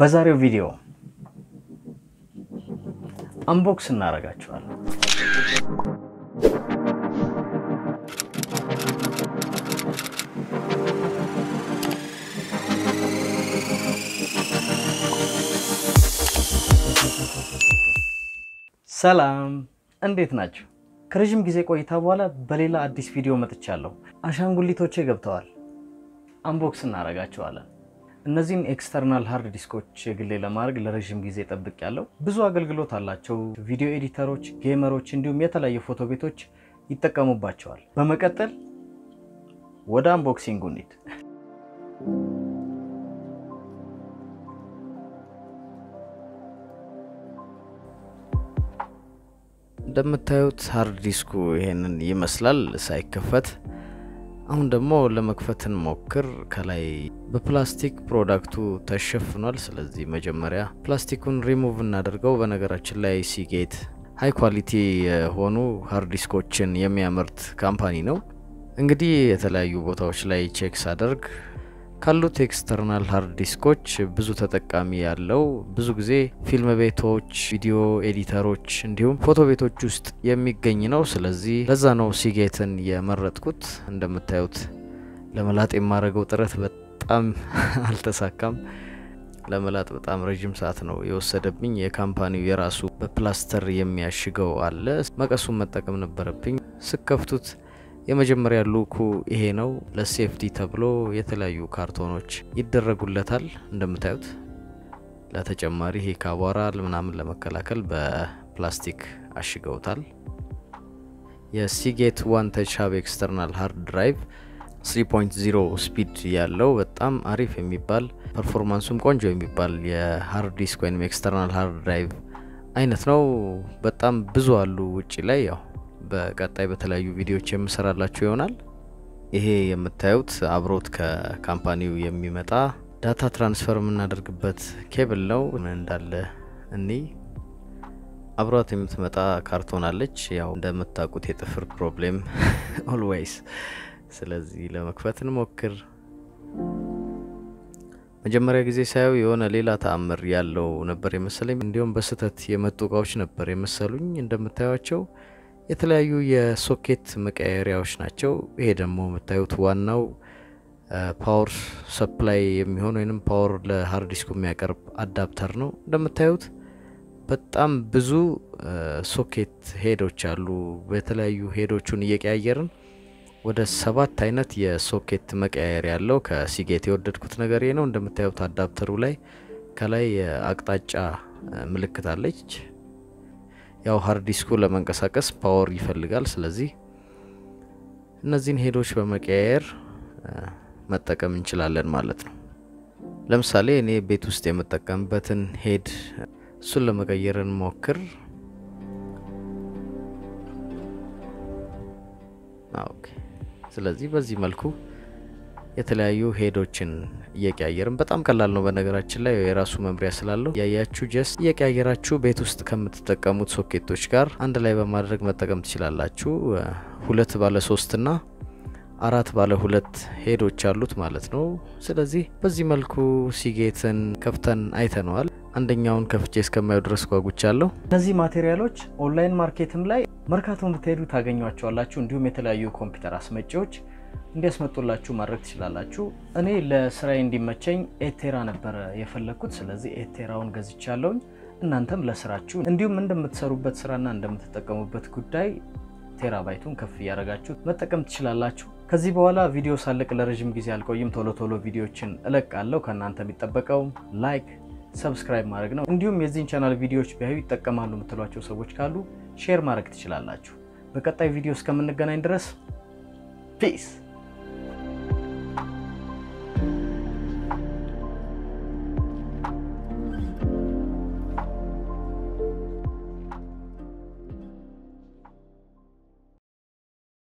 በዛሬው ቪዲዮ አንቦክስ እናደርጋቸዋለን። ሰላም እንዴት ናቸው? ከረዥም ጊዜ ቆይታ በኋላ በሌላ አዲስ ቪዲዮ መጥቻለሁ። አሻንጉሊቶቼ ገብተዋል። unbox እናደርጋቸዋለን። እነዚህን external hard disk ኦች የግሌ ለማድረግ ለረዥም ጊዜ ጠብቄያለው ብዙ አገልግሎት አላቸው። video editor ኦች፣ gamer ኦች እንዲሁም የተለያዩ ፎቶ ቤቶች ይጠቀሙባቸዋል። በመቀጠል ወደ unboxing ኡ እንሂድ። እንደምታዩት hard disk ኡ ይሄንን ይመስላል ሳይከፈት። አሁን ደግሞ ለመክፈት እንሞክር። ከላይ በፕላስቲክ product ኡ ተሸፍኗል። ስለዚህ መጀመሪያ ፕላስቲኩን ሪሙቭ እናደርገው። በነገራችን ላይ Seagate high quality የሆኑ hard የሚያመርት company ነው። እንግዲህ የተለያዩ ቦታዎች ላይ check ሳደርግ ካሉት external hard disk ኦች ብዙ ተጠቃሚ ያለው ብዙ ጊዜ ፊልም ቤቶች፣ ቪዲዮ editor ኦች እንዲሁም ፎቶ ቤቶች ውስጥ የሚገኝ ነው። ስለዚህ ለዛ ነው Seagate ን የመረጥኩት። እንደምታዩት ለመላጥ የማደርገው ጥረት በጣም አልተሳካም። ለመላጥ በጣም ረዥም ሰዓት ነው የወሰደብኝ። የ company ው የራሱ በፕላስተር የሚያሽገው አለ። መቀሱን መጠቀም ነበረብኝ። ስትከፍቱት የመጀመሪያ look ኡ ይሄ ነው። ለ safety ተብሎ የተለያዩ ካርቶኖች ይደረጉለታል። እንደምታዩት ለተጨማሪ ይሄ ከአቧራ ምናምን ለመከላከል በፕላስቲክ አሽገውታል። የ Seagate One Touch hub external hard drive 3.0 speed ያለው በጣም አሪፍ የሚባል performance ኡም ቆንጆ የሚባል የ hard disk ወይም external hard drive አይነት ነው። በጣም ብዙ አሉ ውጭ ላይ ያው በቀጣይ በተለያዩ ቪዲዮዎች የምሰራላችሁ ይሆናል። ይሄ የምታዩት አብሮት ከ company ው የሚመጣ data transfer የምናደርግበት ኬብል ነው። እንዳለ እኒ አብሯት የምትመጣ ካርቶን አለች። ያው እንደምታውቁት የጥፍር problem always። ስለዚህ ለመክፈት እንሞክር። መጀመሪያ ጊዜ ሳየው የሆነ ሌላ ተአምር ያለው ነበር የመሰለኝ። እንዲሁም በስህተት የመጡ እቃዎች ነበር የመሰሉኝ። እንደምታዩቸው የተለያዩ የሶኬት መቀየሪያዎች ናቸው። ይሄ ደግሞ የምታዩት ዋናው power supply የሚሆን ወይም power ለ hard disk ኡ የሚያቀርብ adapter ነው። እንደምታዩት በጣም ብዙ ሶኬት head ኦች አሉ። በተለያዩ head ኦቹን እየቀያየርን ወደ ሰባት አይነት የሶኬት መቀያየር ያለው ከ Seagate የወደድኩት ነገር ነው። እንደምታዩት adapter ኡ ላይ ከላይ የአቅጣጫ ምልክት አለች። ያው hard disk ኡ ለመንቀሳቀስ power ይፈልጋል። ስለዚህ እነዚህን head ኦች በመቀያየር መጠቀም እንችላለን ማለት ነው። ለምሳሌ እኔ ቤት ውስጥ የምጠቀምበትን head እሱን ለመቀየር እንሞክር። ስለዚህ በዚህ መልኩ የተለያዩ head ኦችን እየቀያየርን በጣም ቀላል ነው። በነገራችን ላይ የራሱ መምሪያ ስላለው ያያችሁ just እየቀያየራችሁ ቤት ውስጥ ከምትጠቀሙት ሶኬቶች ጋር አንድ ላይ በማድረግ መጠቀም ትችላላችሁ። ሁለት ባለ ሶስትና አራት ባለ ሁለት head ኦች አሉት ማለት ነው። ስለዚህ በዚህ መልኩ Seagate ን ከፍተን አይተነዋል። አንደኛውን ከፍቼ እስከማየው ድረስ ጓጉቻለሁ። እነዚህ material ኦች online market ም ላይ መርካቶ ብትሄዱ ታገኟቸዋላችሁ። እንዲሁም የተለያዩ ኮምፒውተር አስመጪዎች እንዲያስመጡላችሁ ማድረግ ትችላላችሁ። እኔ ለስራዬ እንዲመቸኝ eight tera ነበረ የፈለግኩት። ስለዚህ eight tera ውን ገዝቻለሁኝ። እናንተም ለስራችሁ እንዲሁም እንደምትሰሩበት ስራና እንደምትጠቀሙበት ጉዳይ terabyte ኡን ከፍ እያደረጋችሁ መጠቀም ትችላላችሁ። ከዚህ በኋላ ቪዲዮ ሳለቅ ለረዥም ጊዜ አልቆይም። ቶሎ ቶሎ ቪዲዮችን እለቃለሁ። ከእናንተ የሚጠበቀው like፣ subscribe ማድረግ ነው። እንዲሁም የዚህን ቻናል ቪዲዮዎች ቢያዩ ይጠቀማሉ የምትሏቸው ሰዎች ካሉ ሼር ማድረግ ትችላላችሁ። በቀጣይ ቪዲዮ እስከምንገናኝ ድረስ ፒስ